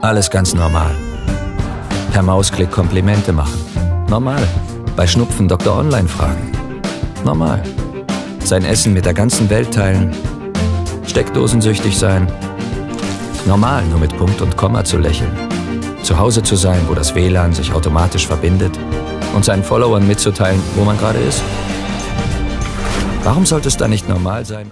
Alles ganz normal. Per Mausklick Komplimente machen. Normal. Bei Schnupfen Dr. Online fragen. Normal. Sein Essen mit der ganzen Welt teilen. Steckdosensüchtig sein. Normal, nur mit Punkt und Komma zu lächeln. Zu Hause zu sein, wo das WLAN sich automatisch verbindet und seinen Followern mitzuteilen, wo man gerade ist. Warum sollte es da nicht normal sein?